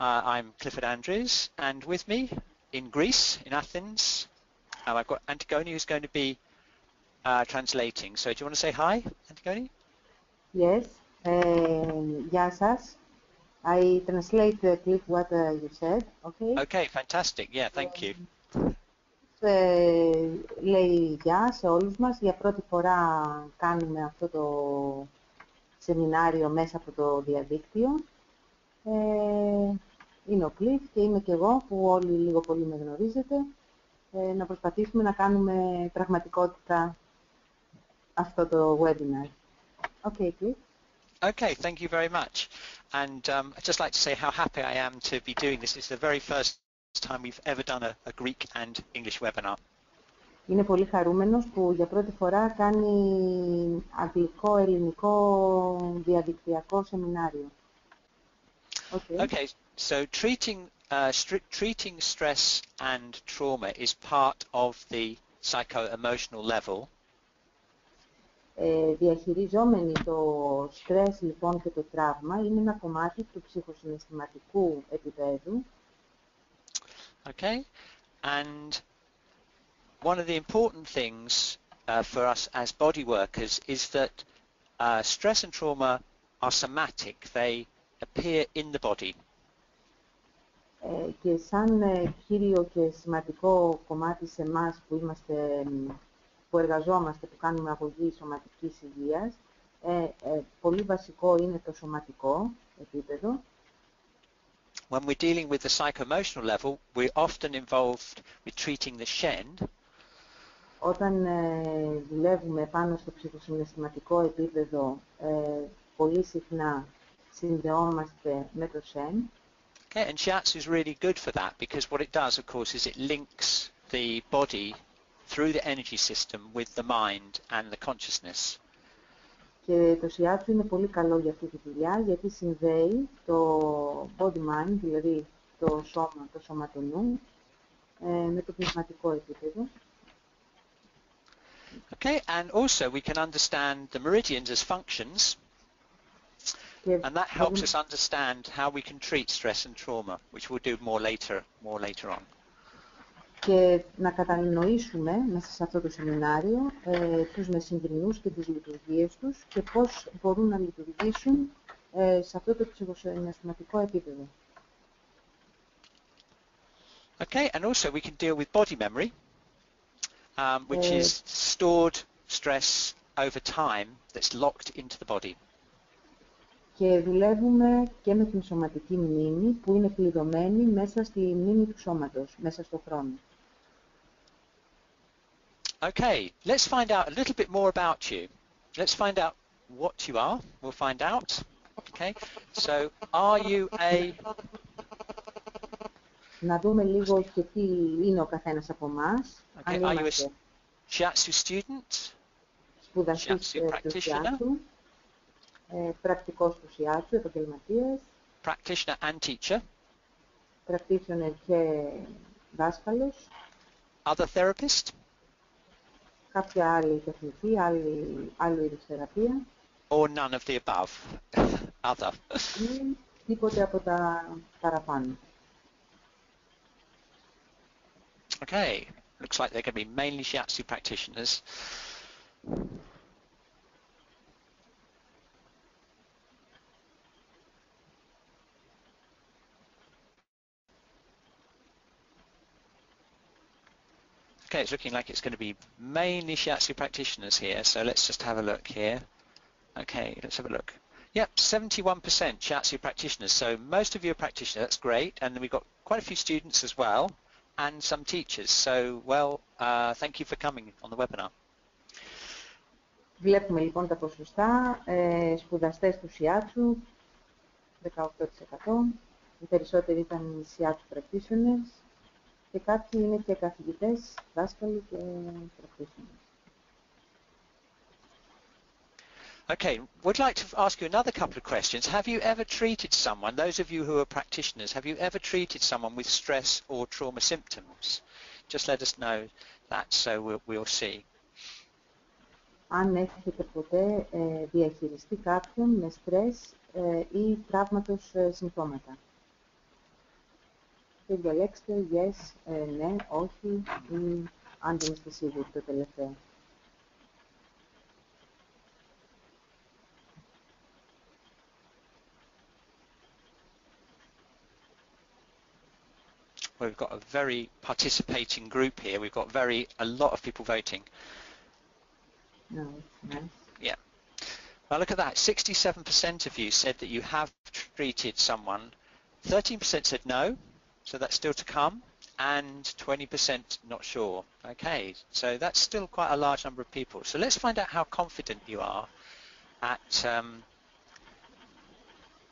Uh, I'm Clifford Andrews, and with me in Greece, in Athens, uh, I've got Antigoni who's going to be uh, translating. So do you want to say hi, Antigoni? Yes. Um, γεια. I translate the clip what uh, you said, okay? Okay, fantastic. Yeah, thank you. Um, ε, λέει γεια σε όλους μας. Για πρώτη φορά κάνουμε αυτό το σεμινάριο μέσα από το διαδίκτυο. Ε, είναι ο Κλειφ και είμαι και εγώ που όλοι λίγο πολύ με γνωρίζετε. Ε, να προσπαθήσουμε να κάνουμε πραγματικότητα αυτό το webinar. Okay, Cliff. Okay, thank you very much. And um, I'd just like to say how happy I am to be doing this. It's the very first time we've ever done a, a Greek and English webinar. Είναι πολύ χαρούμενος που για πρώτη φορά κάνει αγγλικό-ελληνικό διαδικτυακό σεμινάριο. Okay. Okay, so treating uh, treating stress and trauma is part of the psycho-emotional level. Ε, διαχειριζόμενοι το στρες λοιπόν και το τραύμα είναι ένα κομμάτι του ψυχοσυναισθηματικού επίπεδου. Okay, and one of the important things uh, for us as body workers is that uh, stress and trauma are somatic. They appear in the body. Ε, και σαν ε, κύριο και σημαντικό κομμάτι σε εμάς που είμαστε, που εργαζόμαστε, που κάνουμε αγωγή σωματικής υγείας, ε, ε, πολύ βασικό είναι το σωματικό επίπεδο. When we're dealing with the psycho-emotional level, we're often involved with treating the Shen. Όταν ε, δουλεύουμε πάνω στο ψυχοσυναισθηματικό επίπεδο, ε, πολύ συχνά συνδεόμαστε με το Shen. Okay, and shiatsu is really good for that because what it does, of course, is it links the body through the energy system with the mind and the consciousness. Και το shiatsu είναι πολύ καλό για αυτή τη δουλειά γιατί συνδέει το body mind, δηλαδή το σώμα, το σώμα του νου, με το πνευματικό επίπεδο. Okay, and also we can understand the meridians as functions and that helps us understand how we can treat stress and trauma, which we'll do more later, more later on. Και να κατανοήσουμε μέσα σε αυτό το σεμινάριο ε, τους μεσημβρινούς και τις λειτουργίες τους και πώς μπορούν να λειτουργήσουν ε, σε αυτό το ψυχοσυναισθηματικό επίπεδο. Okay, and also we can deal with body memory, um, which ε, is stored stress over time that's locked into the body. Και δουλεύουμε και με την σωματική μνήμη που είναι κλειδωμένη μέσα στη μνήμη του σώματος, μέσα στο χρόνο. Okay, let's find out a little bit more about you. Let's find out what you are. We'll find out. Okay, so are you a... Να δούμε λίγο και τι είναι ο καθένας από εμάς. Okay, are you a shiatsu student? Σπουδαστής του shiatsu ε, πρακτικός του ΣΙΑΤΣΟΥ, επαγγελματίας. Practitioner and teacher. Practitioner και δάσκαλος. Other therapist. Κάποια άλλη τεχνική, άλλη, άλλη είδους θεραπεία. Or none of the above. Other. Ή τίποτε από τα παραπάνω. Okay, looks like they're going to be mainly shiatsu practitioners. Okay, it's looking like it's going to be mainly shiatsu practitioners here, so let's just have a look here. Okay, let's have a look. Yep, 71% shiatsu practitioners, so most of you are practitioners, that's great, and then we've got quite a few students as well, and some teachers, so well, uh, thank you for coming on the webinar. Βλέπουμε λοιπόν τα ποσοστά, ε, σπουδαστές του ΣΙΑΤΣΟΥ, 18%, οι περισσότεροι ήταν ΣΙΑΤΣΟΥ practitioners, και κάποιοι είναι και καθηγητές, δάσκαλοι και practitioners. Okay, would like to ask you another couple of questions. Have you ever treated someone, those of you who are practitioners, have you ever treated someone with stress or trauma symptoms? Just let us know that so we'll, we'll see. Αν έχετε ποτέ ε, διαχειριστεί κάποιον με στρες ε, ή τραύματος ε, συμπτώματα. και διαλέξτε yes, ε, ναι, όχι ή αν δεν είστε σίγουροι το τελευταίο. We've got a very participating group here. We've got very a lot of people voting. No, it's nice. Yeah. Now look at that. 67% of you said that you have treated someone. 13% said no, So that's still to come and 20% not sure. Okay, so that's still quite a large number of people. So let's find out how confident you are at um,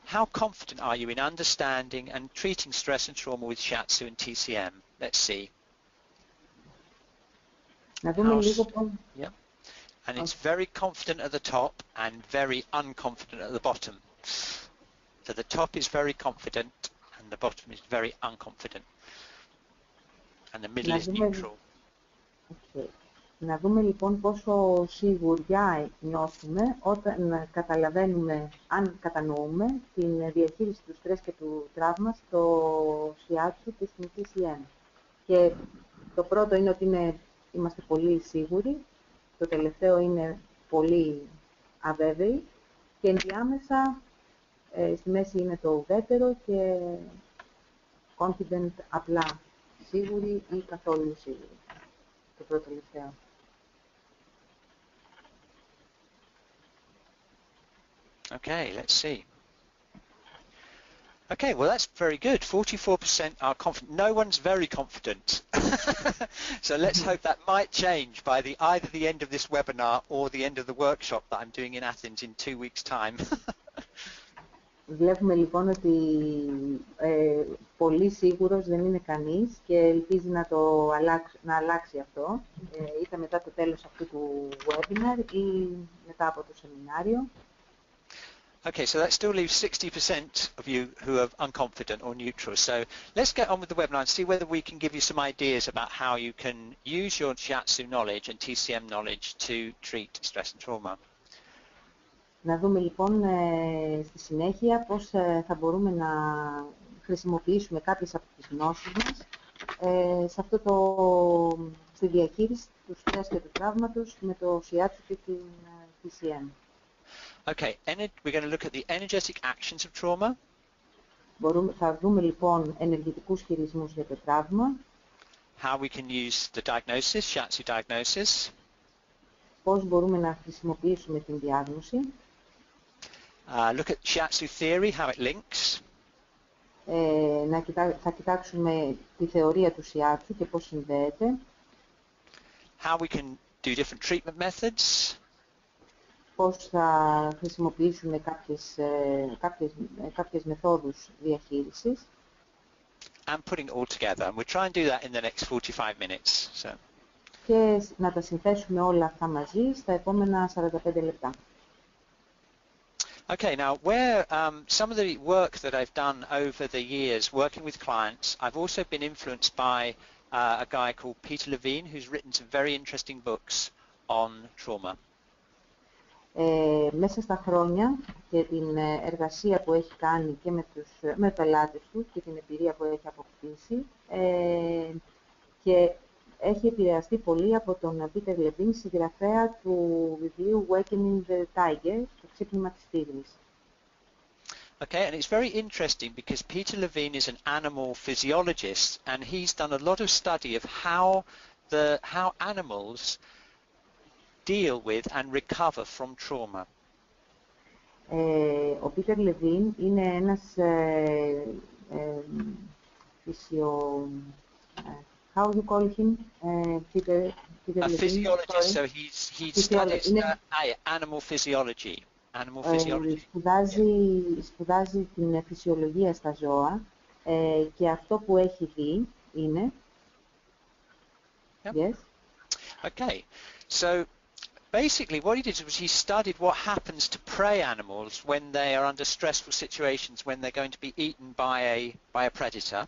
how confident are you in understanding and treating stress and trauma with Shiatsu and TCM? Let's see. Yeah. And it's very confident at the top and very unconfident at the bottom. So the top is very confident and the bottom is very unconfident. And the middle is Lovely. neutral. Οκ. Να δούμε λοιπόν πόσο σιγουριά νιώθουμε όταν καταλαβαίνουμε, αν κατανοούμε την διαχείριση του στρες και του τραύμα στο shiatsu και στην TCM. Και το πρώτο είναι ότι είναι, είμαστε πολύ σίγουροι, το τελευταίο είναι πολύ αβέβαιοι και ενδιάμεσα ε, στη μέση είναι το ουδέτερο και confident απλά σίγουροι ή καθόλου σίγουροι. Το πρώτο τελευταίο. Okay, let's see. Okay, well that's very good. 44% are confident. No one's very confident. so let's hope that might change by the either the end of this webinar or the end of the workshop that I'm doing in Athens in two weeks' time. Βλέπουμε λοιπόν ότι ε, πολύ σίγουρος δεν είναι κανείς και ελπίζει να, το αλλάξει, να αλλάξει αυτό, ε, είτε μετά το τέλος αυτού του webinar ή μετά από το σεμινάριο. Okay, so that still leaves 60% of you who are unconfident or neutral. So let's get on with the webinar and see whether we can give you some ideas about how you can use your Shiatsu knowledge and TCM knowledge to treat stress and trauma. Να δούμε λοιπόν ε, στη συνέχεια πώς ε, θα μπορούμε να χρησιμοποιήσουμε κάποιες από τις γνώσεις μας ε, σε αυτό το, στη διαχείριση του στρες και του τραύματος με το shiatsu και την ε, TCM. Okay, ener- we're going to look at the energetic actions of trauma, Μπορούμε, θα δούμε λοιπόν ενεργητικούς χειρισμούς για το τραύμα, how we can use the diagnosis, Shiatsu diagnosis, πώς μπορούμε να χρησιμοποιήσουμε την διάγνωση, uh, look at Shiatsu theory, how it links, ε, να κοιτά, θα κοιτάξουμε τη θεωρία του shiatsu και πώς συνδέεται, how we can do different treatment methods, πώς θα χρησιμοποιήσουμε κάποιες, ε, κάποιες, ε, κάποιες μεθόδους διαχείρισης and putting it all together. And we'll try and do that in the next 45 minutes. So. και να τα συνθέσουμε όλα αυτά μαζί στα επόμενα 45 λεπτά. Okay, now where um, some of the work that I've done over the years working with clients, I've also been influenced by uh, a guy called Peter Levine who's written some very interesting books on trauma. Ε, μέσα στα χρόνια και την ε, εργασία που έχει κάνει και με τους ε, με πελάτες του και την εμπειρία που έχει αποκτήσει ε, και έχει επηρεαστεί πολύ από τον Peter Levine, συγγραφέα του βιβλίου Awakening the Tiger, το ξύπνημα της τίγρης. Okay, and it's very interesting because Peter Levine is an animal physiologist and he's done a lot of study of how the how animals deal with and recover from trauma. Ε, ο Πίτερ Λεβίν είναι ένας ε, ε, φυσιο... ε, how you call him? Ε, Peter, Peter A Levine, physiologist, sorry. so he's he Physiolo- studies είναι- uh, animal physiology. Animal Ε, physiology. σπουδάζει, σπουδάζει την φυσιολογία στα ζώα ε, και αυτό που έχει δει είναι... Yep. Yes. Okay, so basically what he did was he studied what happens to prey animals when they are under stressful situations when they're going to be eaten by a by a predator.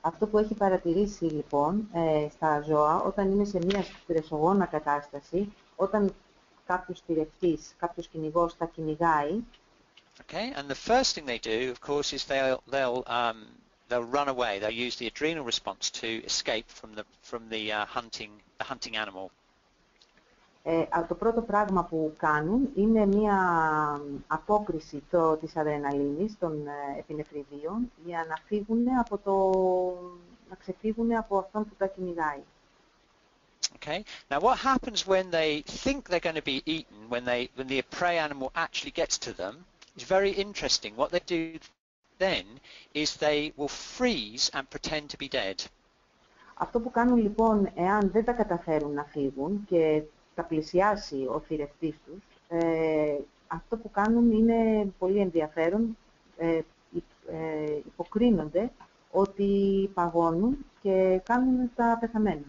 Αυτό που έχει παρατηρήσει λοιπόν ε, στα ζώα όταν είναι σε μια στρεσογόνα κατάσταση, όταν κάποιος τυρευτής, κάποιος κυνηγός τα κυνηγάει, Okay, and the first thing they do, of course, is they'll they'll um, they'll run away. They'll use the adrenal response to escape from the from the uh, hunting the hunting animal. Ε, το πρώτο πράγμα που κάνουν είναι μία απόκριση το, της αδρεναλίνης των ε, επινεφριδίων για να φύγουν από το, να ξεφύγουν από αυτόν που τα κυνηγάει. Okay. Now, what happens when they think they're going to be eaten, when they when the prey animal actually gets to them, is very interesting. What they do then is they will freeze and pretend to be dead. Αυτό που κάνουν λοιπόν, εάν δεν τα καταφέρουν να φύγουν και τα πλησιάσει ο θηρευτής τους, ε, αυτό που κάνουν είναι πολύ ενδιαφέρον, ε, ε, υποκρίνονται ότι παγώνουν και κάνουν τα πεθαμένα.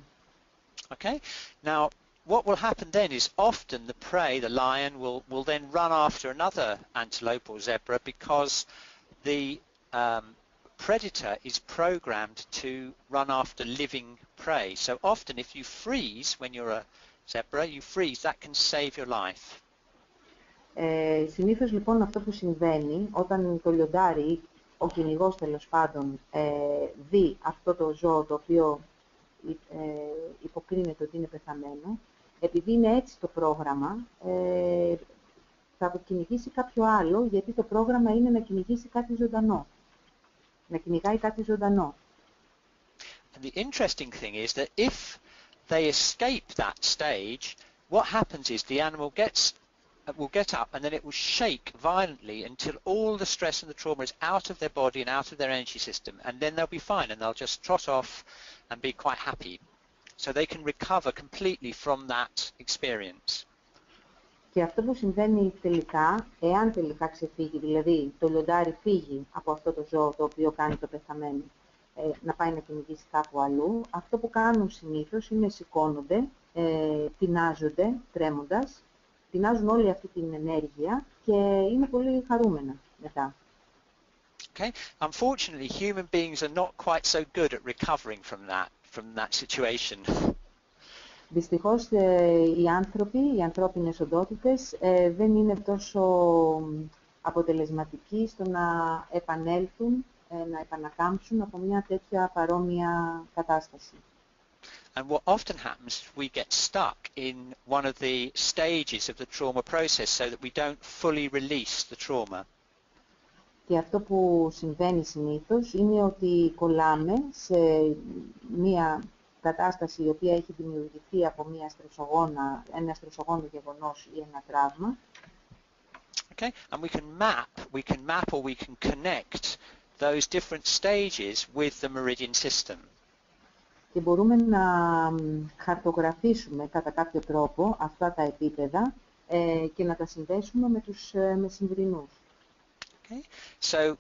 Okay. Now, what will happen then is often the prey, the lion, will, will then run after another antelope or zebra because the um, predator is programmed to run after living prey. So often if you freeze when you're a zebra, you freeze, that can save your life. Ε, συνήθως λοιπόν αυτό που συμβαίνει όταν το λιοντάρι, ο κυνηγό τέλο πάντων, ε, δει αυτό το ζώο το οποίο ε, υποκρίνεται ότι είναι πεθαμένο, επειδή είναι έτσι το πρόγραμμα, ε, θα κυνηγήσει κάποιο άλλο, γιατί το πρόγραμμα είναι να κυνηγήσει κάτι ζωντανό. Να κυνηγάει κάτι ζωντανό. And the interesting thing is that if they escape that stage, what happens is the animal gets will get up and then it will shake violently until all the stress and the trauma is out of their body and out of their energy system and then they'll be fine and they'll just trot off and be quite happy. So they can recover completely from that experience. Και αυτό που συμβαίνει τελικά, εάν τελικά ξεφύγει, δηλαδή το λιοντάρι φύγει από αυτό το ζώο το οποίο κάνει το πεθαμένο, ε, να πάει να κυνηγήσει κάπου αλλού, αυτό που κάνουν συνήθως είναι σηκώνονται, ε, τεινάζονται τρέμοντας, τεινάζουν όλη αυτή την ενέργεια και είναι πολύ χαρούμενα μετά. Okay. Unfortunately, human beings are not quite so good at recovering from that from that situation. Δυστυχώς ε, οι άνθρωποι, οι ανθρώπινες οντότητες ε, δεν είναι τόσο αποτελεσματικοί στο να επανέλθουν, ε, να επανακάμψουν από μια τέτοια παρόμοια κατάσταση. And what often happens is we get stuck in one of the stages of the trauma process so that we don't fully release the trauma. Και αυτό που συμβαίνει συνήθως είναι ότι κολλάμε σε μια κατάσταση η οποία έχει δημιουργηθεί από μια στρεσογόνα, ένα στρεσογόνο γεγονός ή ένα τραύμα. Okay, and we can map, we can map or we can connect those different stages with the meridian system. Και μπορούμε να χαρτογραφήσουμε κατά κάποιο τρόπο αυτά τα επίπεδα ε, και να τα συνδέσουμε με τους ε, μεσημβρινούς. Okay, so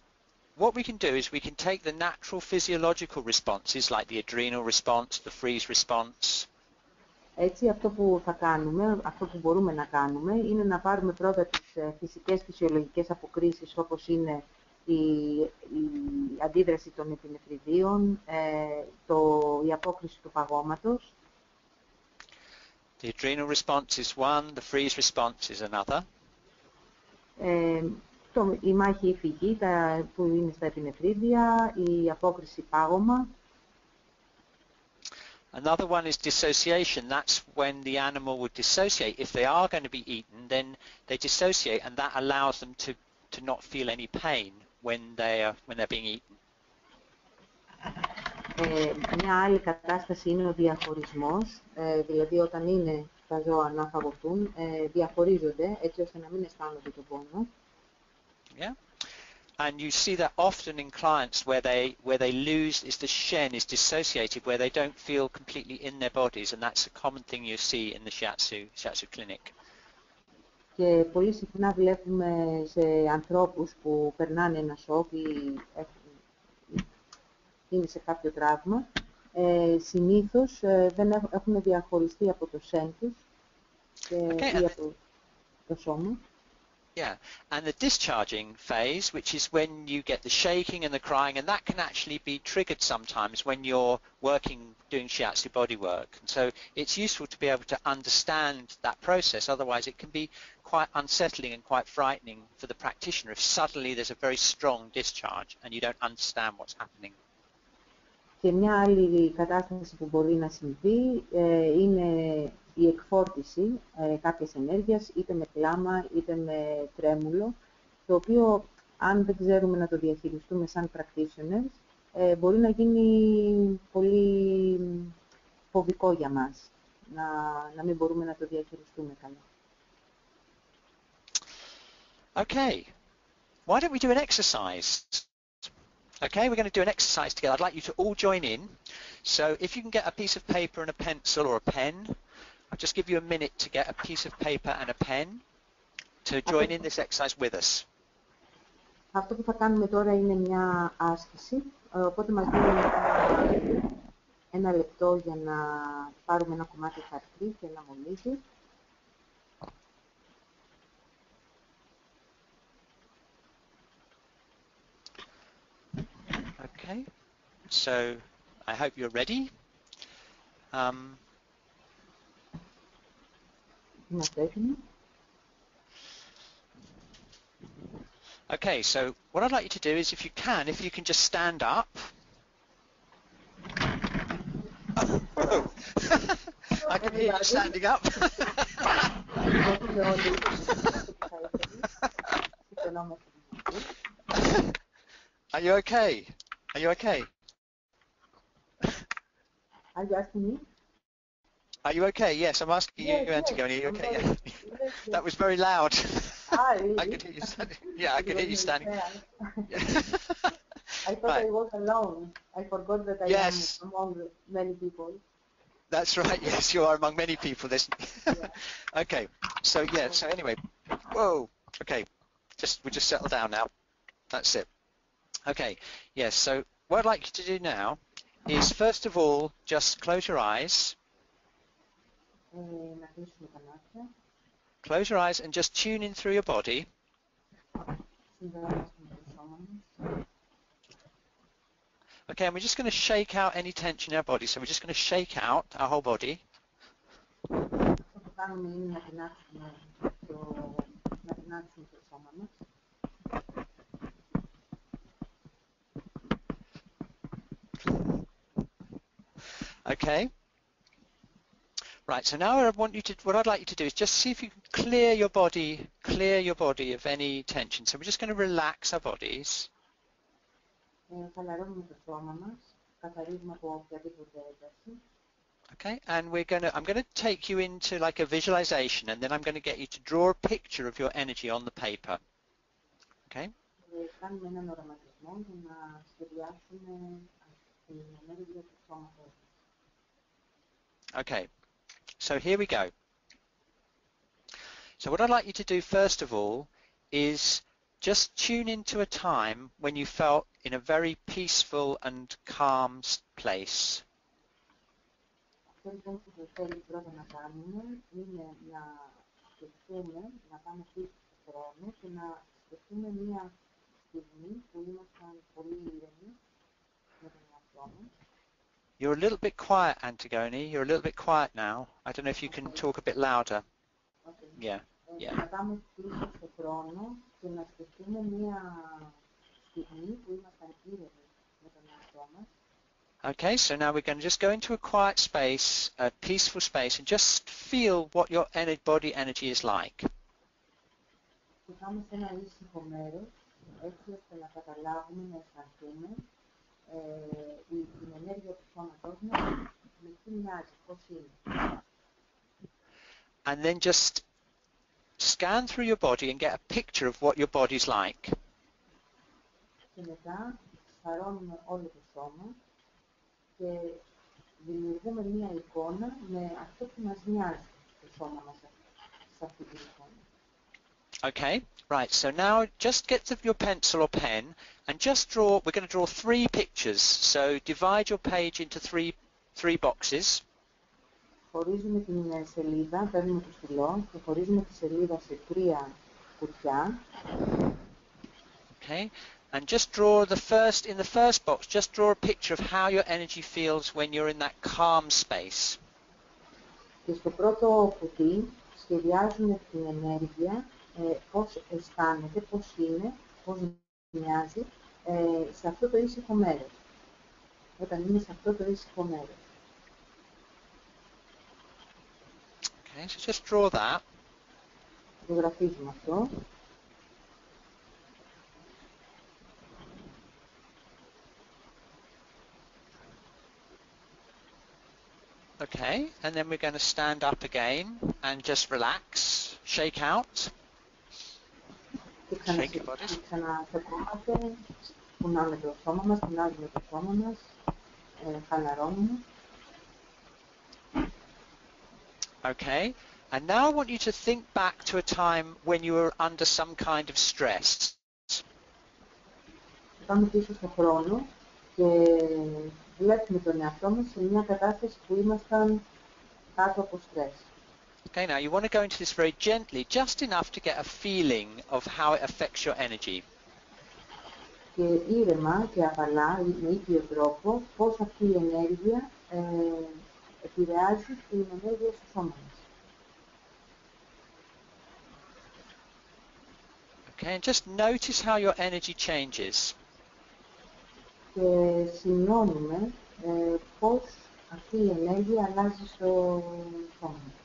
what we can do is we can take the natural physiological responses like the adrenal response, the freeze response. Έτσι αυτό που θα κάνουμε, αυτό που μπορούμε να κάνουμε είναι να πάρουμε πρώτα τις ε, φυσικές φυσιολογικές αποκρίσεις όπως είναι η, η αντίδραση των επινεφριδίων, ε, το, η απόκριση του παγώματος. The adrenal response is one, the freeze response is another. Ε, το, η μάχη ή φυγή τα, που είναι στα επινεφρίδια, η απόκριση πάγωμα. Another one is dissociation. That's when the animal would dissociate. If they are going to be eaten, then they dissociate, and that allows them to, to not feel any pain when they are when they're being eaten. Ε, μια άλλη κατάσταση είναι ο διαχωρισμός, ε, δηλαδή όταν είναι τα ζώα να φαγωθούν, ε, διαχωρίζονται έτσι ώστε να μην αισθάνονται τον πόνο. Yeah. And you see that often in clients where they where they lose is the shen is dissociated, where they don't feel completely in their bodies, and that's a common thing you see in the shiatsu shiatsu clinic. Και πολύ συχνά βλέπουμε σε ανθρώπους που περνάνε ένα σοκ ή έχουν- είναι σε κάποιο τραύμα, ε, συνήθως ε, δεν έχ- έχουν διαχωριστεί από το σέν τους και, Okay, ή and- από το σώμα. Yeah, and the discharging phase, which is when you get the shaking and the crying, and that can actually be triggered sometimes when you're working doing shiatsu body work. And so it's useful to be able to understand that process, otherwise it can be quite unsettling and quite frightening for the practitioner if suddenly there's a very strong discharge and you don't understand what's happening. Και μια άλλη κατάσταση που μπορεί να συμβεί ε, είναι η εκφόρτιση ε, κάποιας ενέργειας, είτε με κλάμα, είτε με τρέμουλο, το οποίο, αν δεν ξέρουμε να το διαχειριστούμε σαν practitioners, ε, μπορεί να γίνει πολύ φοβικό για μας, να, να μην μπορούμε να το διαχειριστούμε καλά. Okay, why don't we do an exercise? Okay, we're going to do an exercise together. I'd like you to all join in. So if you can get a piece of paper and a pencil or a pen, I'll just give you a minute to get a piece of paper and a pen to join in this exercise with us. Αυτό που θα κάνουμε τώρα είναι μια άσκηση, οπότε μας δίνει ένα λεπτό για να πάρουμε ένα κομμάτι χαρτί και ένα μολύβι. Okay, so I hope you're ready. Um, okay, so what I'd like you to do is if you can, if you can just stand up. Oh, I can hear you standing up. Are you okay? Are you okay? Are you asking me? Are you okay? Yes, I'm asking Yes, you, Antigoni. Are you okay? very- Yeah. yes, yes. That was very loud. Ah, I could hear you standing. Yeah, I could hear you standing. I thought Right. I was alone. I forgot that I Yes. am among many people. That's right. Yes, you are among many people. There's... Yeah. okay. So yeah. So anyway. Whoa. Okay. Just we just settle down now. That's it. Okay, yes, so what I'd like you to do now is first of all just close your eyes. Close your eyes and just tune in through your body. Okay, and we're just going to shake out any tension in our body. So we're just going to shake out our whole body. Okay. Right, so now what I want you to, what I'd like you to do is just see if you can clear your body, clear your body of any tension. So we're just going to relax our bodies. Ε, χαλαρώνουμε το σώμα μας. Καθαρίζουμε από οποιαδήποτε ένταση. Okay, and we're going to, I'm going to take you into like a visualization and then I'm going to get you to draw a picture of your energy on the paper. Okay, Ε, κάνουμε έναν οραματισμό για να σχεδιάσουμε την ενέργεια του σώματος μας. okay. So here we go. So what I'd like you to do first of all is just tune into a time when you felt in a very peaceful and calm place. You're a little bit quiet, Antigoni. You're a little bit quiet now. I don't know if you can talk a bit louder. Yeah, yeah. Okay, so now we're going to just go into a quiet space, a peaceful space, and just feel what your body energy is like Και πάμε σε ένα ήσυχο μέρος, έτσι ώστε να καταλάβουμε, να αισθανθούμε ε, η, την ενέργεια του σώματός μας με τι μοιάζει, πώς είναι. And then just scan through your body and get a picture of what your body's like. Και μετά σαρώνουμε όλο το σώμα και δημιουργούμε μία εικόνα με αυτό που μας μοιάζει το σώμα μας σε αυτή την εικόνα. Okay, right, so now just get the, your pencil or pen and just draw, we're going to draw three pictures. So divide your page into three, three boxes. Χωρίζουμε την ε, σελίδα, παίρνουμε το στυλό και χωρίζουμε τη σελίδα σε τρία κουτιά Okay, and just draw the first, in the first box, just draw a picture of how your energy feels when you're in that calm space. και στο πρώτο κουτί σχεδιάζουμε την ενέργεια, ε, πώς αισθάνεται, πώς είναι, πώς μοιάζει ε, σε αυτό το ήσυχο μέρος. όταν είμαι σε αυτό το ήσυχο μέρος. Okay, so just draw that. Το γραφίζουμε αυτό. Okay, and then we're going to stand up again and just relax, shake out. Και Shake your bodies. ξανασεκόμαστε, κουνάμε το σώμα μας, κουνάζουμε το σώμα μας, ε, χαλαρώνουμε. Okay, and now I want you to think back to a time when you were under some kind of stress. Πάμε πίσω στον χρόνο και βλέπουμε τον εαυτό μας σε μια κατάσταση που ήμασταν κάτω από στρες. Okay, now you want to go into this very gently, just enough to get a feeling of how it affects your energy. Και ήρεμα και απαλά, με ίδιο τρόπο, πώς αυτή η ενέργεια ε, επηρεάζει την ενέργεια στο σώμα μας. Okay, and just notice how your energy changes. Και σημειώνουμε ε, πώς αυτή η ενέργεια αλλάζει στο σώμα μας.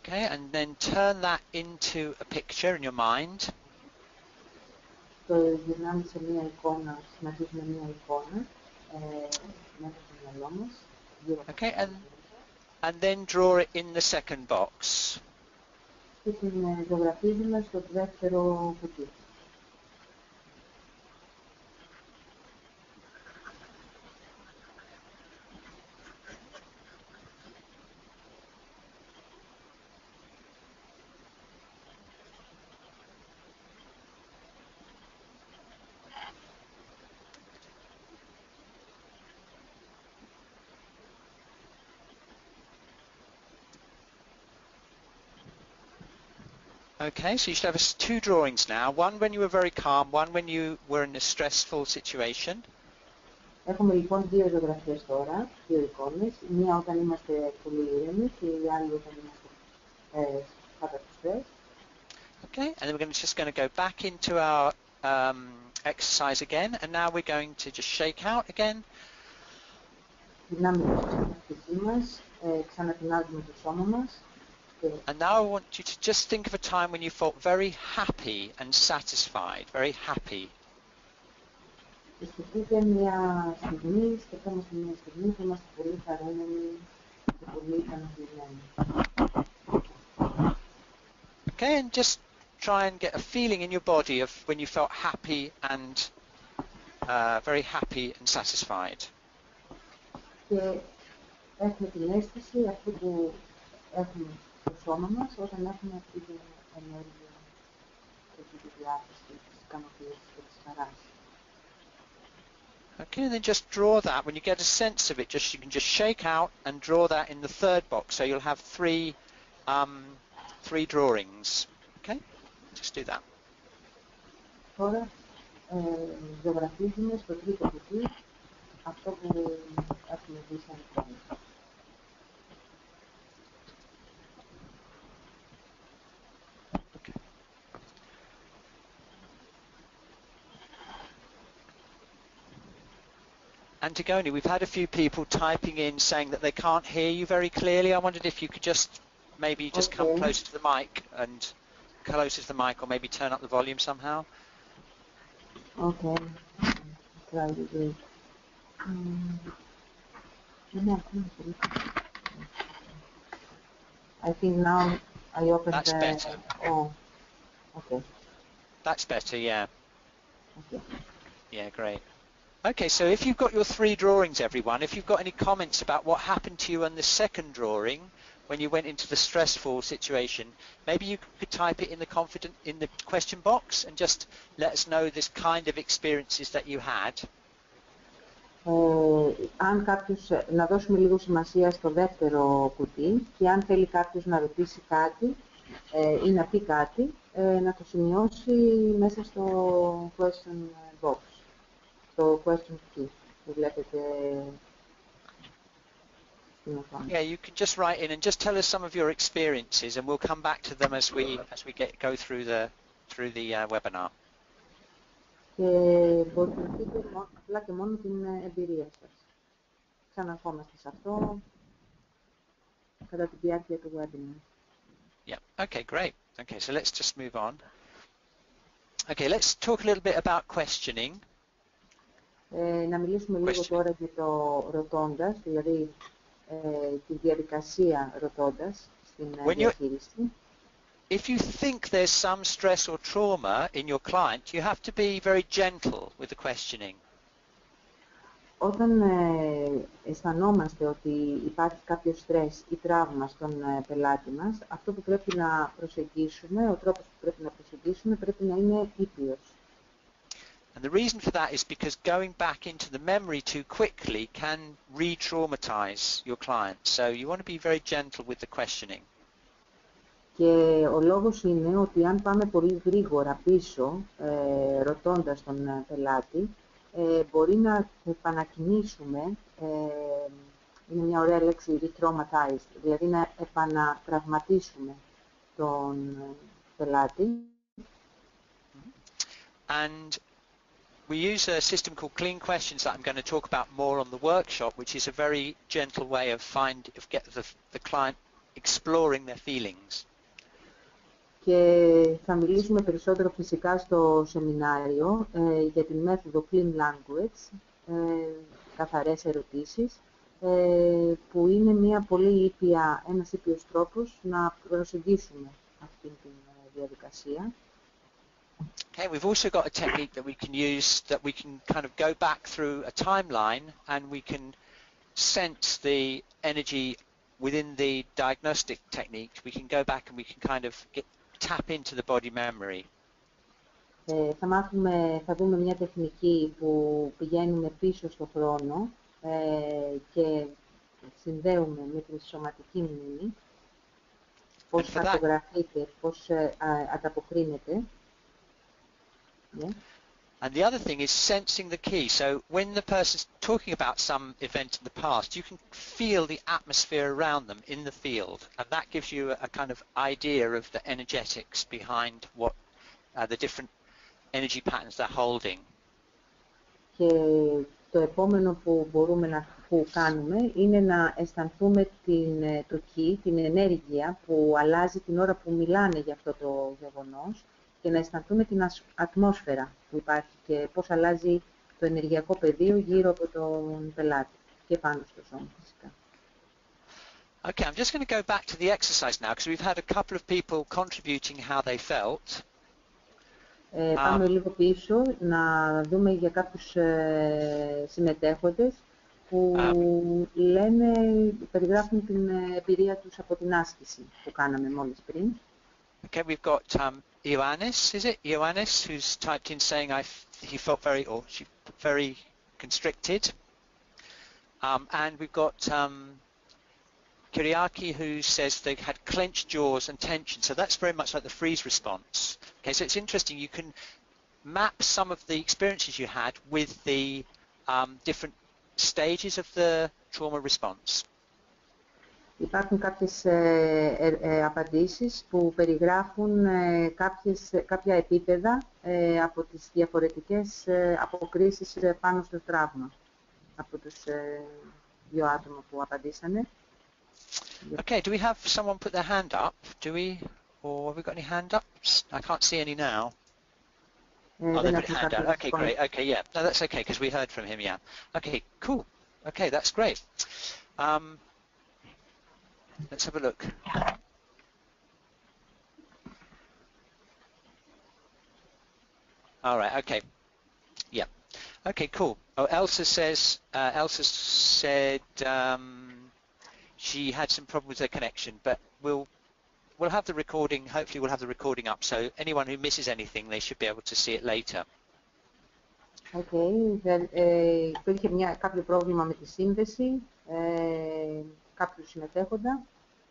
Okay, and then turn that into a picture in your mind. Το γυρνάμε σε μια εικόνα, σχηματίζουμε μια εικόνα ε, μέσα στο μυαλό μας. γύρω από Okay, το and- And then draw it in the second box. και την ε, ζωγραφίζουμε στο δεύτερο κουτί. Okay, so you should have s- two drawings now. One when you were very calm, one when you were in a stressful situation. Έχουμε λοιπόν δύο ζωγραφίες τώρα, δύο εικόνες. Η μία όταν είμαστε πολύ ήρεμοι και η άλλη όταν είμαστε ε, κάτω από στρες. Okay, and then we're going to, just going to go back into our um, exercise again, and now we're going to just shake out again. Γυρνάμε το σπίτι μας, ε, ξανατινάζουμε το σώμα μας και And now I want you to just think of a time when you felt very happy and satisfied, very happy. και σκεφτείτε μια στιγμή, σκεφτόμαστε μια στιγμή που είμαστε πολύ χαρούμενοι και πολύ ικανοποιημένοι. Okay, and just try and get a feeling in your body of when you felt happy and uh, very happy and satisfied. Και έχουμε την αίσθηση αυτού που έχουμε στο σώμα μας όταν έχουμε αυτή την ενέργεια και αυτή τη διάθεση της ικανοποίησης και της χαράς. Okay, and then just draw that. When you get a sense of it, just you can just shake out and draw that in the third box. So you'll have three, um, three drawings. Okay, just do that. Τώρα ε, ζωγραφίζουμε στο τρίτο κουτί αυτό που έχουμε δει σαν εικόνα. Antigoni, we've had a few people typing in saying that they can't hear you very clearly. I wondered if you could just maybe just okay. come closer to the mic and closer to the mic or maybe turn up the volume somehow. Okay. Try to do. Um, I think now I open That's the... better. Oh, okay. That's better, yeah. Okay. Yeah, great. Okay, so if you've got your three drawings, everyone, if you've got any comments about what happened to you on the second drawing when you went into the stressful situation, maybe you could type it in the confident in the question box and just let us know this kind of experiences that you had. Ε, αν κάποιος, ε, να δώσουμε λίγο σημασία στο δεύτερο κουτί και αν θέλει κάποιος να ρωτήσει κάτι ε, ή να πει κάτι, ε, να το σημειώσει μέσα στο question box, στο question key που βλέπετε στην οθόνη. Yeah, you can just write in and just tell us some of your experiences, and we'll come back to them as we as we get go through the through the uh, webinar. και βοηθηθείτε απλά και μόνο την εμπειρία σας. Ξαναρχόμαστε σε αυτό κατά τη διάρκεια του webinar. Yeah, okay, great. Okay, so let's just move on. Okay, let's talk a little bit about questioning. Ε, να μιλήσουμε λίγο τώρα για το ρωτώντας, δηλαδή ε, τη διαδικασία ρωτώντας στην When διαχείριση. If you think there's some stress or trauma in your client, you have to be very gentle with the questioning. Όταν ε, αισθανόμαστε ότι υπάρχει κάποιο στρες ή τραύμα στον ε, πελάτη μας, αυτό που πρέπει να προσεγγίσουμε, ο τρόπος που πρέπει να προσεγγίσουμε πρέπει να είναι ήπιος. And the reason for that is because going back into the memory too quickly can re-traumatize your client. So you want to be very gentle with the questioning. Και ο λόγος είναι ότι αν πάμε πολύ γρήγορα πίσω, ε, ρωτώντας τον ε, πελάτη, ε, μπορεί να επανακινήσουμε, ε, είναι μια ωραία λέξη, re-traumatized, δηλαδή να επανατραυματίσουμε τον πελάτη. And we use a system called Clean Questions that I'm going to talk about more on the workshop, which is a very gentle way of find of get the, the client exploring their feelings. και θα μιλήσουμε περισσότερο φυσικά στο σεμινάριο ε, για την μέθοδο Clean Language, ε, καθαρές ερωτήσεις, ε, που είναι μια πολύ ήπια, ένας ήπιος τρόπος να προσεγγίσουμε αυτή την ε, διαδικασία. Okay, we've also got a technique that we can use that we can kind of go back through a timeline and we can sense the energy within the diagnostic technique. We can go back and we can kind of get tap into the body memory. Ε, θα μάθουμε, θα δούμε μια τεχνική που πηγαίνουμε πίσω στο χρόνο ε, και συνδέουμε με την σωματική μνήμη, πώς χαρτογραφείται, πώς ε, ανταποκρίνεται. and the other thing is sensing the Ki. So when the person's talking about some event in the past, you can feel the atmosphere around them in the field, and that gives you a, a kind of idea of the energetics behind what uh, the different energy patterns they're holding. Και το επόμενο που μπορούμε να που κάνουμε είναι να αισθανθούμε την, το Ki, την ενέργεια που αλλάζει την ώρα που μιλάνε για αυτό το γεγονός και να αισθανθούμε την ατμόσφαιρα που υπάρχει και πώς αλλάζει το ενεργειακό πεδίο γύρω από τον πελάτη και πάνω στο σώμα φυσικά. Okay, I'm just going to go back to the exercise now because we've had a couple of people contributing how they felt. Ε, πάμε um, λίγο πίσω να δούμε για κάποιους ε, συμμετέχοντες που um, λένε, περιγράφουν την εμπειρία τους από την άσκηση που κάναμε μόλις πριν. Okay, we've got um, Ioannis, is it? Ioannis, who's typed in saying I he felt very, or she very constricted. Um, and we've got um, Kyriaki who says they had clenched jaws and tension. So that's very much like the freeze response. Okay, so it's interesting. You can map some of the experiences you had with the um, different stages of the trauma response. Υπάρχουν κάποιες ε, ε, ε, απαντήσεις που περιγράφουν κάποιες, κάποια επίπεδα από τις διαφορετικές αποκρίσεις πάνω στο τραύμα από τους δύο άτομα που απαντήσανε. Okay, do we have someone put their hand up? Do we, or have we got any hand ups? I can't see any now. Oh, they put a hand out. Okay, great. Okay, yeah. No, that's okay because we heard from him, yeah. Okay, cool. Okay, that's great. Um, Let's have a look. All right, okay. Yeah. Okay, cool. Oh, Elsa says, uh, Elsa said um, she had some problems with her connection, but we'll we'll have the recording, hopefully we'll have the recording up, so anyone who misses anything, they should be able to see it later. Okay, then, ε, υπήρχε μια, κάποιο πρόβλημα με τη σύνδεση. Ε, κάποιου συμμετέχοντα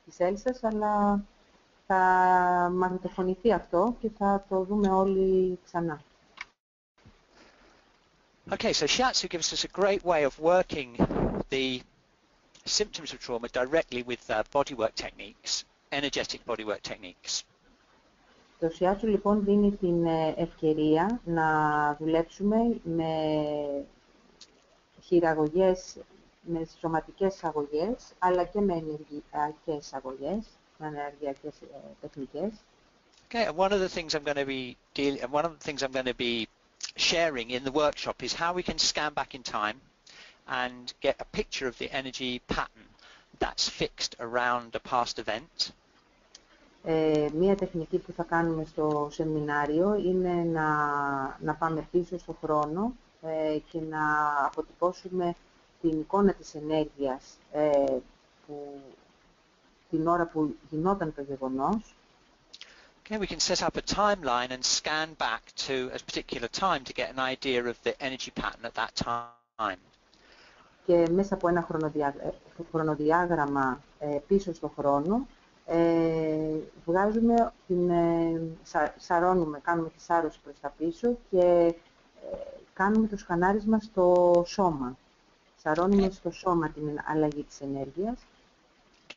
της Έλσας, αλλά θα μαγνητοφωνηθεί αυτό και θα το δούμε όλοι ξανά. Okay, so shiatsu gives us a great way of working the symptoms of trauma directly with uh, bodywork techniques, energetic bodywork techniques. Το Shiatsu λοιπόν δίνει την ε, ευκαιρία να δουλέψουμε με χειραγωγές, με σωματικές αγωγές, αλλά και με ενεργειακές αγωγές, με ενεργειακές ε, τεχνικές. Okay, and one of the things I'm going to be dealing, one of the things I'm going to be sharing in the workshop is how we can scan back in time and get a picture of the energy pattern that's fixed around a past event. Ε, μία τεχνική που θα κάνουμε στο σεμινάριο είναι να, να πάμε πίσω στο χρόνο ε, και να αποτυπώσουμε την εικόνα της ενέργειας ε, που, την ώρα που γινόταν το γεγονός. Okay, we can set up a timeline and scan back to a particular time to get an idea of the energy pattern at that time. Και μέσα από ένα χρονοδιά, χρονοδιάγραμμα ε, πίσω στο χρόνο ε, βγάζουμε την, ε, σα, σαρώνουμε, κάνουμε τη σάρωση προς τα πίσω και ε, κάνουμε το σκανάρισμα στο σώμα. Σαρώνουμε Okay. στο σώμα την αλλαγή της ενέργειας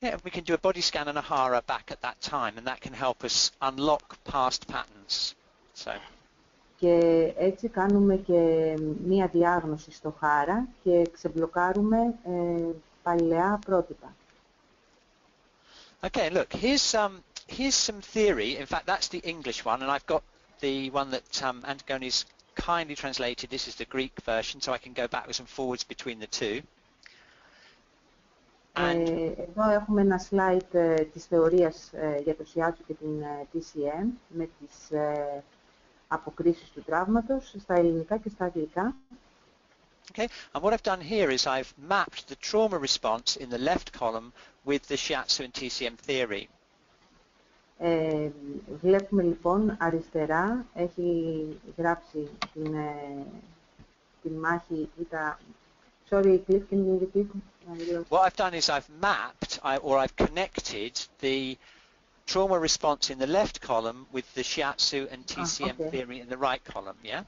Yeah, we can do a body scan and a HARA back at that time and that can help us unlock past patterns. So, και έτσι κάνουμε και μία διάγνωση στο χάρα και ξεμπλοκάρουμε ε, παλαιά πρότυπα. okay, look, here's um, here's some theory. In fact, that's the English one, and I've got the one that um, Antigone's kindly translated. This is the Greek version, so I can go backwards and forwards between the two. And Ε, εδώ έχουμε ένα slide ε, της θεωρίας ε, για το SIATSU και την ε, TCM με τις ε, αποκρίσεις του τραύματος στα ελληνικά και στα αγγλικά. Okay, and what I've done here is I've mapped the trauma response in the left column with the Shiatsu and TCM theory. Ε, βλέπουμε λοιπόν αριστερά έχει γράψει την, ε, την μάχη ή τα... Sorry, Cliff, can you repeat? What I've done is I've mapped I, or I've connected the trauma response in the left column with the Shiatsu and TCM okay. theory in the right column, yeah?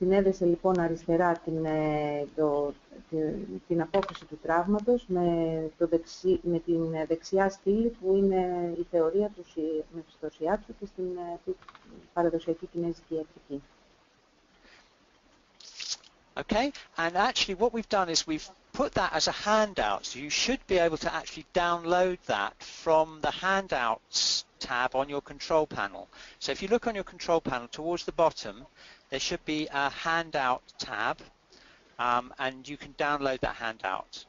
Συνέδεσε λοιπόν αριστερά την, ε, το, την, την απόκριση του τραύματος με, το δεξι, με την δεξιά στήλη που είναι η θεωρία του Σι- με στο Σιάτσου και στην ε, τη- παραδοσιακή κινέζικη ιατρική. Okay, and actually what we've done is we've put that as a handout, so you should be able to actually download that from the handouts tab on your control panel. So if you look on your control panel towards the bottom, there should be a handout tab, um, and you can download that handout.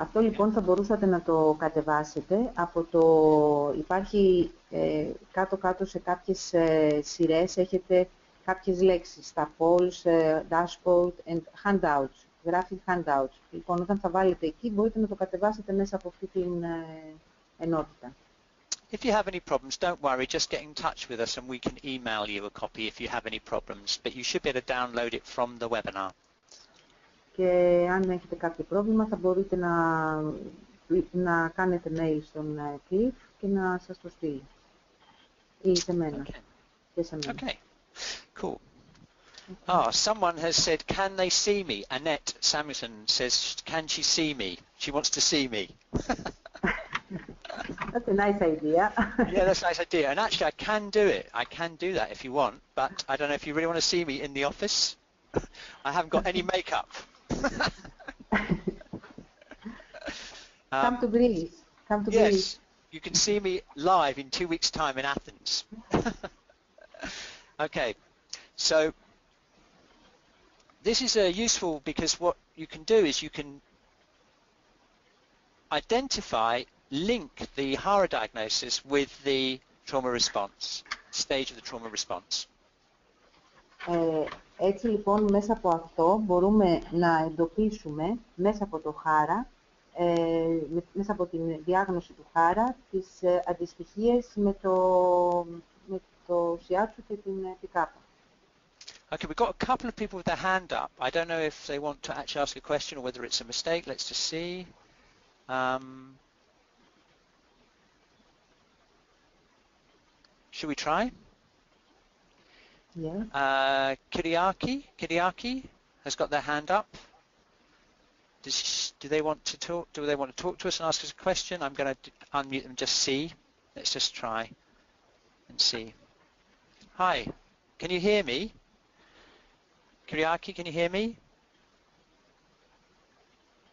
Αυτό λοιπόν θα μπορούσατε να το κατεβάσετε από το... Υπάρχει ε, κάτω-κάτω σε κάποιες ε, σειρές, έχετε κάποιες λέξεις, τα polls, ε, dashboard and handouts. Γράφει handouts. Λοιπόν, όταν θα βάλετε εκεί μπορείτε να το κατεβάσετε μέσα από αυτή την ε, ενότητα. If you have any problems, don't worry, just get in touch with us and we can email you a copy if you have any problems, but you should be able to download it from the webinar. Και αν έχετε κάποιο πρόβλημα θα μπορείτε να, να κάνετε mail στον ε, Cliff και να σας το στείλει. Ή σε μένα. Okay. Και σε μένα. Okay, cool. Ah, someone has said, can they see me? Annette Samuelson says, can she see me? She wants to see me. That's a nice idea. yeah, that's a nice idea. And actually, I can do it. I can do that if you want, but I don't know if you really want to see me in the office. I haven't got any makeup. Come Um, to Greece. Come to Greece. yes, you can see me live in two weeks' time in Athens. okay, so this is uh, useful because what you can do is you can identify, link the HARA diagnosis with the trauma response, stage of the trauma response. Ε, έτσι λοιπόν μέσα από αυτό μπορούμε να εντοπίσουμε μέσα από το χάρα, ε, με- μέσα από την διάγνωση του χάρα, τις ε, αντιστοιχίες με το, με το σιάτσου και την ε, πικάπα. Okay, we've got a couple of people with their hand up. I don't know if they want to actually ask a question or whether it's a mistake. Let's just see. Um, should we try? Yeah. Uh, Kiriaki, Kiriaki has got their hand up. Does do they want to talk? Do they want to talk to us and ask us a question? I'm going to unmute them. Just see. Let's just try and see. Hi. Can you hear me? Kyriaki, can you hear me?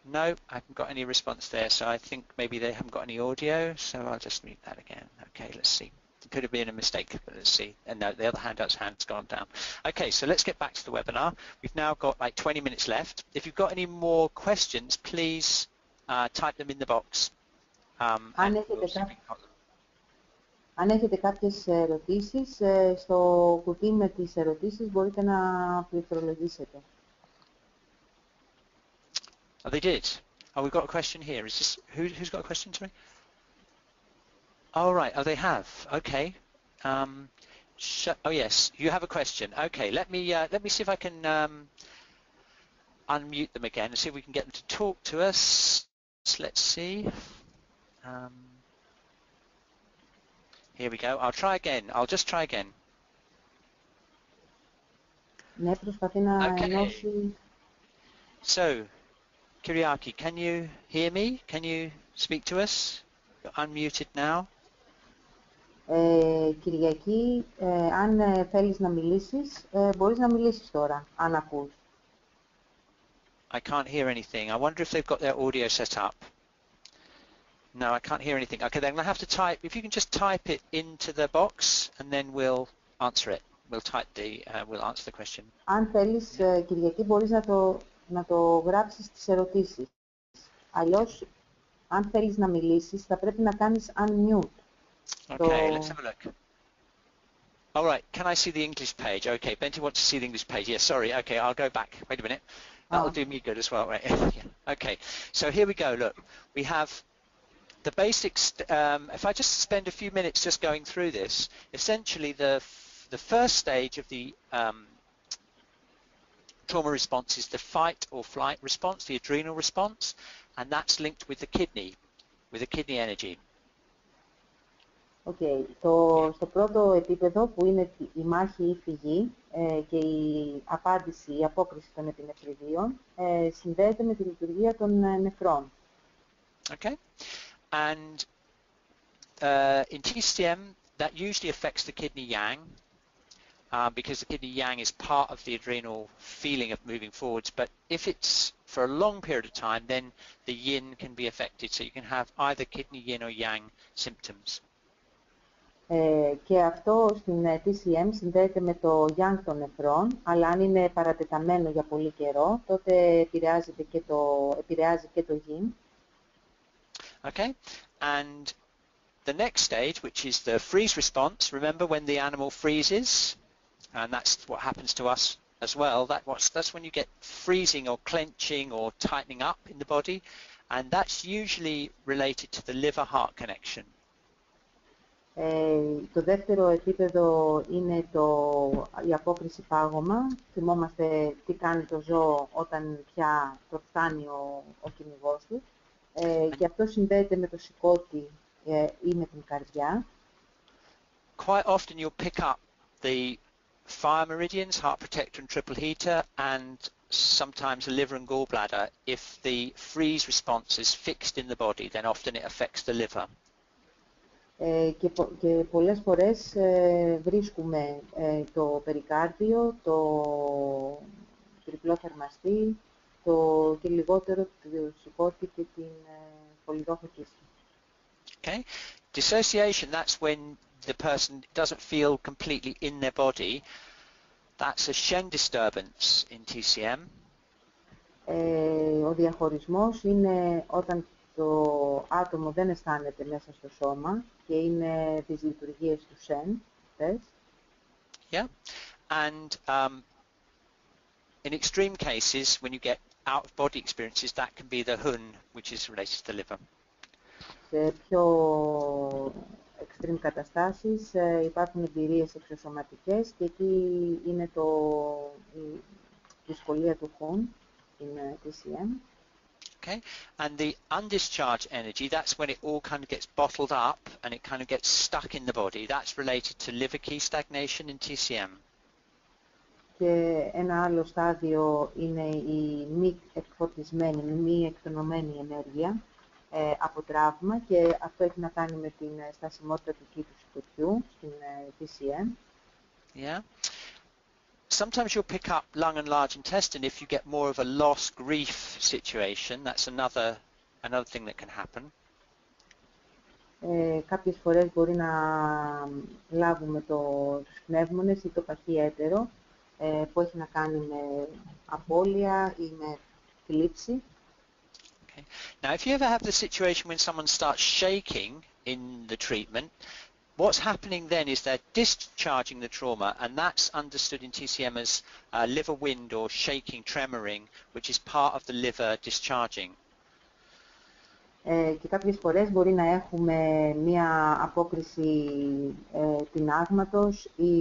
No, I haven't got any response there, so I think maybe they haven't got any audio, so I'll just mute that again. Okay, let's see It could have been a mistake, but let's see. And no, the other handout's hand's gone down. Okay, so let's get back to the webinar. We've now got like 20 minutes left. If you've got any more questions, please uh, type them in the box. Um, Αν and έχετε, we'll see if κά- we can help them. αν έχετε κάποιες ερωτήσεις, ε, στο κουτί με τις ερωτήσεις μπορείτε να πληκτρολογήσετε. Oh, they did. Oh, we've got a question here. Is this who, who's got a question? Sorry. All right. Oh, they have. Okay. Um, oh yes, you have a question. Okay, let me uh, let me see if I can um, unmute them again and see if we can get them to talk to us. Let's see. Um, here we go. I'll try again. I'll just try again. Okay. So, Kiriaki, can you hear me? Can you speak to us? You're unmuted now. Ε, Κυριακή, ε, αν ε, θέλεις να μιλήσεις, ε, μπορείς να μιλήσεις τώρα, αν ακούς. I can't hear anything. I wonder if they've got their audio set up. No, I can't hear anything. Okay, then I'm going to have to type, if you can just type it into the box and then we'll answer it. We'll type the, uh, we'll answer the question. Αν θέλεις, ε, Κυριακή, μπορείς να το, να το γράψεις στις ερωτήσεις. Αλλιώς, αν θέλεις να μιλήσεις, θα πρέπει να κάνεις unmute. Okay, So- let's have a look. All right, can I see the English page? Okay, Benty wants to see the English page. Yes, sorry. Okay, I'll go back. Wait a minute. That'll Oh. do me good as well, right? yeah. Okay, so here we go. Look, we have the basics. Um, if I just spend a few minutes just going through this, essentially the f- the first stage of the um, trauma response is the fight or flight response, the adrenal response, and that's linked with the kidney, with the kidney energy. Οκ. Το, στο πρώτο επίπεδο που είναι η μάχη ή η φυγή ε, και η απάντηση, η απόκριση των επινεφριδίων ε, συνδέεται με τη λειτουργία των ε, νεφρών. Okay, and uh, in TCM that usually affects the kidney yang uh, because the kidney yang is part of the adrenal feeling of moving forwards. But if it's for a long period of time, then the yin can be affected. So you can have either kidney yin or yang symptoms. Ε, και αυτό στην ε, TCM συνδέεται με το yang των νεφρών, αλλά αν είναι παρατεταμένο για πολύ καιρό, τότε επηρεάζεται και το, επηρεάζει και το yin. Okay, and the next stage, which is the freeze response. Remember when the animal freezes, and that's what happens to us as well. That what's, that's when you get freezing or clenching or tightening up in the body, and that's usually related to the liver-heart connection. Ε, το δεύτερο επίπεδο είναι το, η απόκριση πάγωμα. Θυμόμαστε τι κάνει το ζώο όταν πια το φτάνει ο, ο κυνηγός του. Ε, και αυτό συνδέεται με το σηκώτη ε, ή με την καρδιά. Quite often you'll pick up the fire meridians, heart protector and triple heater, and sometimes the liver and gallbladder. If the freeze response is fixed in the body, then often it affects the liver. Ε, και, πο- και πολλές φορές ε, βρίσκουμε ε, το περικάρδιο, το τριπλό θερμαστή, το και λιγότερο το σηκώτη και την ε, πολυδόχο κίστη. Okay. Dissociation, that's when the person doesn't feel completely in their body. That's a Shen disturbance in TCM. Ε, ο διαχωρισμός είναι όταν το άτομο δεν αισθάνεται μέσα στο σώμα και είναι τις λειτουργίες του ΣΕΝ, πες. Yeah. And um, in extreme cases, when you get out-of-body experiences, that can be the Hun, which is related to the liver. Σε πιο extreme καταστάσεις ε, υπάρχουν εμπειρίες εξωσωματικές και εκεί είναι το, η δυσκολία του χουν, την ε, TCM. okay and the undischarged energy that's when it all kind of gets bottled up and it kind of gets stuck in the body that's related to liver Ki stagnation in TCM και ένα άλλο στάδιο είναι η μη εκφορτισμένη, μη εκτονωμένη ενέργεια ε, από τραύμα και αυτό έχει να κάνει με την στασιμότητα του κήτου του στην ε, TCM. Yeah. Sometimes you'll pick up lung and large intestine if you get more of a loss grief situation. That's another another thing that can happen. Ε, κάποιες φορές μπορεί να λάβουμε το, τους πνεύμονες ή το παχύ έτερο ε, που έχει να κάνει με απώλεια ή με θλίψη. Okay. Now, if you ever have the situation when someone starts shaking in the treatment, what's happening then is they're discharging the trauma, and that's understood in TCM as uh, liver wind or shaking, tremoring, which is part of the liver discharging. Ε, και κάποιες φορές μπορεί να έχουμε μία απόκριση ε, τεινάγματος ή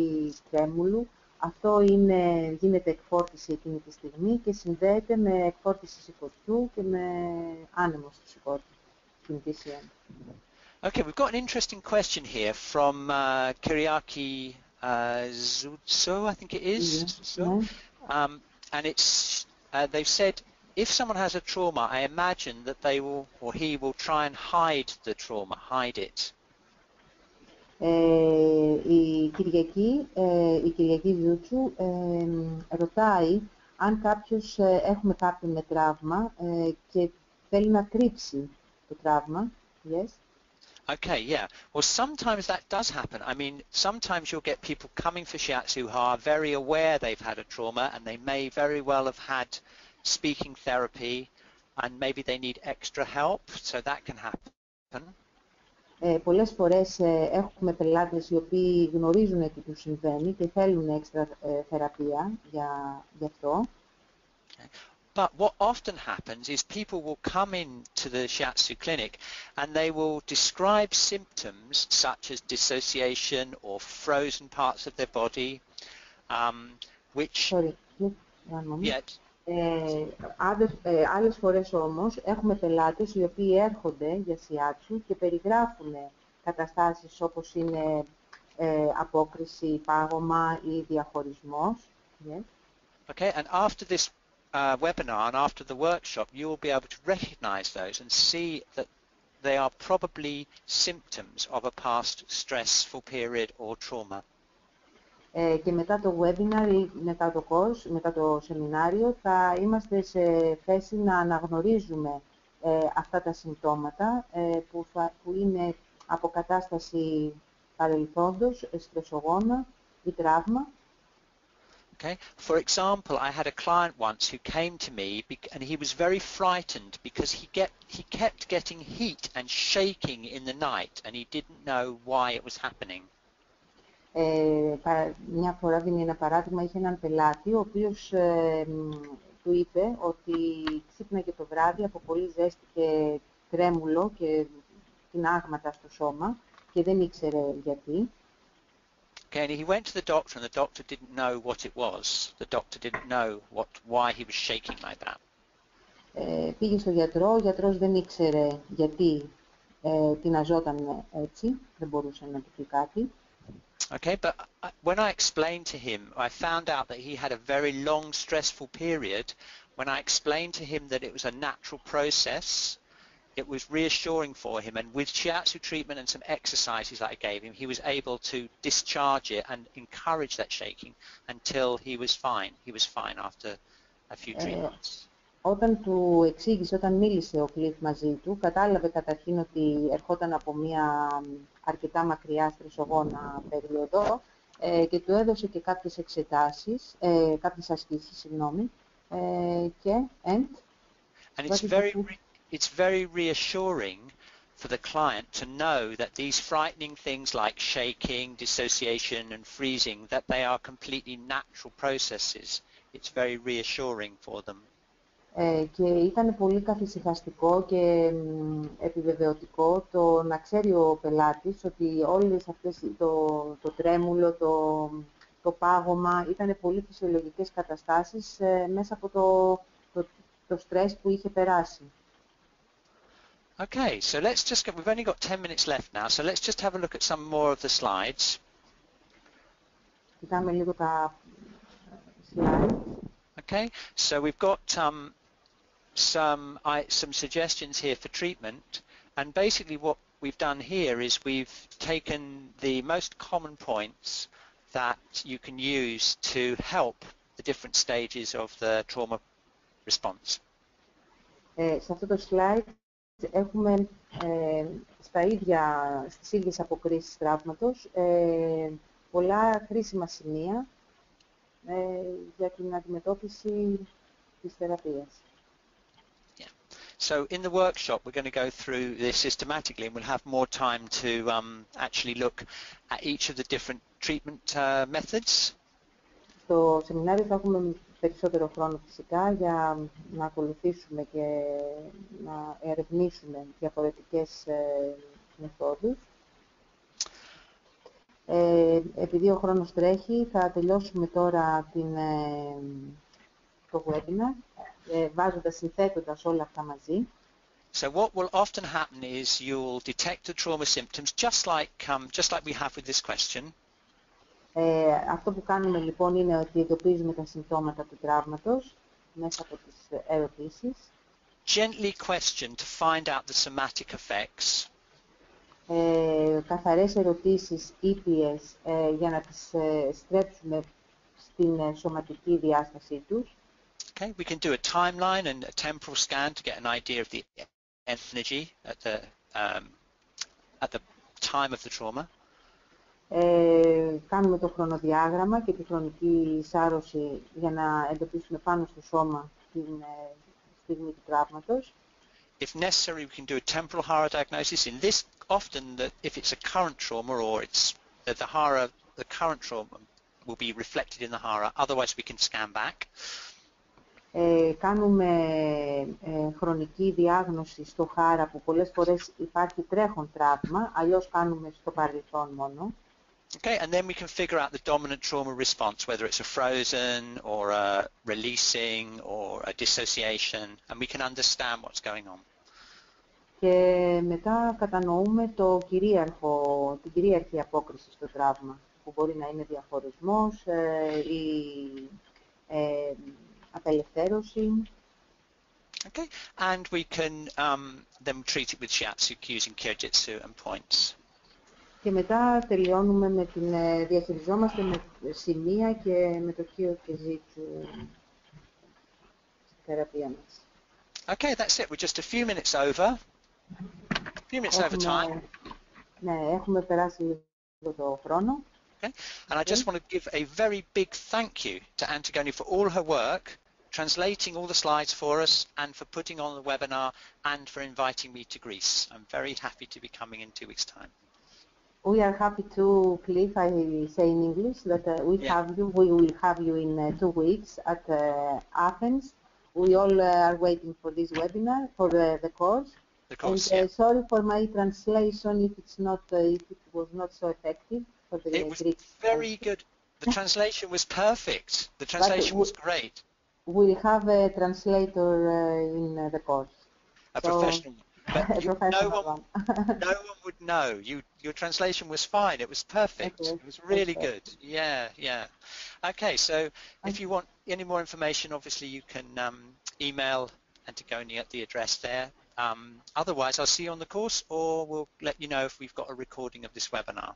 τρέμουλου. Αυτό είναι, γίνεται εκφόρτιση εκείνη τη στιγμή και συνδέεται με εκφόρτιση σηκωτιού και με άνεμο στη σηκώτη, στην TCM. Okay, we've got an interesting question here from uh, Kyriaki uh, Zutso, I think it is. Yeah, So, yeah. um, and it's uh, they've said if someone has a trauma, I imagine that they will or he will try and hide the trauma, hide it. Ε, η Κυριακή, ε, η Κυριακή Ζούτσου ε, ρωτάει αν κάποιος ε, έχουμε κάποιον με τραύμα ε, και θέλει να κρύψει το τραύμα. Yes. Okay, yeah. Well, sometimes that does happen. I mean, sometimes you'll get people coming for shiatsu who are very aware they've had a trauma and they may very well have had speaking therapy and maybe they need extra help, so that can happen. Ε, πολλές φορές ε, έχουμε πελάτες οι οποίοι γνωρίζουν τι τους συμβαίνει και θέλουν έξτρα ε, θεραπεία για, γι' αυτό. But what often happens is people will come in to the shiatsu clinic and they will describe symptoms such as dissociation or frozen parts of their body, um, which, Sorry, just one moment. yeah, Ε, άλλες, ε, άλλες φορές όμως έχουμε πελάτες οι οποίοι έρχονται για σιάτσου και περιγράφουν καταστάσεις όπως είναι ε, απόκριση, πάγωμα ή διαχωρισμός. Yes. Okay, and after this uh, webinar and after the workshop, you will be able to recognize those and see that they are probably symptoms of a past stressful period or trauma. Ε, και μετά το webinar ή μετά το course, μετά το σεμινάριο θα είμαστε σε θέση να αναγνωρίζουμε ε, αυτά τα συμπτώματα ε, που, θα, που είναι αποκατάσταση παρελθόντος, στρεσογόνα ή τραύμα. Okay. For example, I had a client once who came to me bec- and he was very frightened because he get he kept getting heat and shaking in the night and he didn't know why it was happening. Ε, πα- μια φορά δίνει ένα παράδειγμα, είχε έναν πελάτη ο οποίος ε, μ, του είπε ότι ξύπναγε το βράδυ από πολύ ζέστη και τρέμουλο και τεινάγματα στο σώμα και δεν ήξερε γιατί. Okay, and he went to the doctor and the doctor didn't know what it was. The doctor didn't know what why he was shaking like that. Ε, πήγε στο γιατρό, ο γιατρός δεν ήξερε γιατί ε, τειναζόταν έτσι, δεν μπορούσε να του πει κάτι. Okay, but I- when I explained to him, I found out that he had a very long stressful period. When I explained to him that it was a natural process, it was reassuring for him. And with shiatsu treatment and some exercises that I gave him, he was able to discharge it and encourage that shaking until he was fine. He was fine after a few Uh, treatments. Όταν του εξήγησε, όταν μίλησε ο Κλειφ μαζί του, κατάλαβε καταρχήν ότι ερχόταν από μια αρκετά μακριά στρεσογόνα περίοδο ε, και του έδωσε και κάποιες εξετάσεις, ε, κάποιες ασκήσεις, συγγνώμη, ε, και, and, And What it's is very, the- re- it's very reassuring for the client to know that these frightening things like shaking, dissociation and freezing, that they are completely natural processes. It's very reassuring for them. ε, και ήταν πολύ καθησυχαστικό και μ, επιβεβαιωτικό το να ξέρει ο πελάτης ότι όλες αυτές το, το τρέμουλο, το, το πάγωμα ήταν πολύ φυσιολογικές καταστάσεις ε, μέσα από το, το, το στρες που είχε περάσει. Okay, so let's just get, we've only got 10 minutes left now, so let's just have a look at some more of the slides. Κοιτάμε λίγο τα ε, slides. Okay, so we've got um, some I, some suggestions here for treatment, and basically what we've done here is we've taken the most common points, that you can use to help the different stages of the trauma response. Ε, σε αυτό το slide έχουμε ε, στα ίδια, στις ίδιες αποκρίσεις τραύματος ε, πολλά χρήσιμα σημεία ε, για την αντιμετώπιση της θεραπείας. So in the workshop, we're going to go through this systematically and we'll have more time to um, actually look at each of the different treatment uh, methods. Στο σεμινάριο θα έχουμε περισσότερο χρόνο φυσικά για να ακολουθήσουμε και να ερευνήσουμε διαφορετικές ε, μεθόδους. Ε, επειδή ο χρόνος τρέχει, θα τελειώσουμε τώρα την, ε, το webinar, ε, βάζοντας, συνθέτοντας όλα αυτά μαζί. So what will often happen is you'll detect the trauma symptoms just like, um, just like we have with this question. Ε, αυτό που κάνουμε λοιπόν είναι ότι εντοπίζουμε τα συμπτώματα του τραύματος μέσα από τις ερωτήσεις. Gently question to find out the somatic effects. Ε, καθαρές ερωτήσεις ήπιες ε, για να τις ε, στρέψουμε στην ε, σωματική διάστασή τους. Okay, we can do a timeline and a temporal scan to get an idea of the energy at the um, at the time of the trauma. Ε, κάνουμε το χρονοδιάγραμμα και τη χρονική σάρωση για να εντοπίσουμε πάνω στο σώμα την ε, στιγμή του τραύματος. If necessary, we can do a temporal HARA diagnosis. In this, often, that if it's a current trauma or it's that the HARA, the current trauma will be reflected in the HARA. Otherwise, we can scan back. Ε, κάνουμε ε, χρονική διάγνωση στο χάρα που πολλές φορές υπάρχει τρέχον τραύμα, αλλιώς κάνουμε στο παρελθόν μόνο. Okay, and then we can figure out the dominant trauma response, whether it's a frozen or a releasing or a dissociation, and we can understand what's going on. Και μετά κατανοούμε το κυρίαρχο, την κυρίαρχη απόκριση στο τραύμα, που μπορεί να είναι διαφορισμός ε, ή ε, απελευθέρωση. Okay, and we can um, then treat it with shiatsu using kyojitsu and points. και μετά τελειώνουμε με την, διαχειριζόμαστε με σημεία και με το χείο και ζήτ στη θεραπεία μας. Okay, that's it. We're just a few minutes over. A few minutes over time. Ναι, έχουμε περάσει λίγο το χρόνο. Okay. And I just want to give a very big thank you to Antigoni for all her work, translating all the slides for us, and for putting on the webinar, and for inviting me to Greece. I'm very happy to be coming in two weeks' time. We are happy to, Cliff, I say in English, that uh, we Yeah. have you, we will have you in uh, two weeks at uh, Athens. We all uh, are waiting for this webinar, for the, the course. Of course, and uh, yeah. sorry for my translation if it's not, uh, if it was not so effective for the It was Greek. very good. The translation was perfect. The translation was great. We'll have a translator uh, in uh, the course. A So- professional. But you, no, one, no one would know. You, your translation was fine. It was perfect. It was, it was really good. Yeah, yeah. Okay, so if you want any more information, obviously you can um, email Antigoni at the address there. Um, otherwise, I'll see you on the course, or we'll let you know if we've got a recording of this webinar.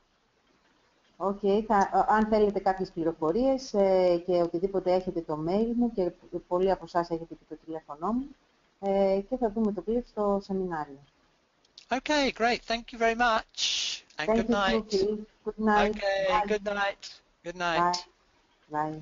Okay, θα, αν θέλετε κάποιες πληροφορίες ε, και οτιδήποτε έχετε το mail μου και πολλοί από εσάς έχετε και το τηλέφωνό μου και θα δούμε το κλειπ στο σεμινάριο. Okay, great. Thank you very much, and Thank good you, night. Cliff. Good night. Okay, Bye. good night. Good night. Bye. Bye.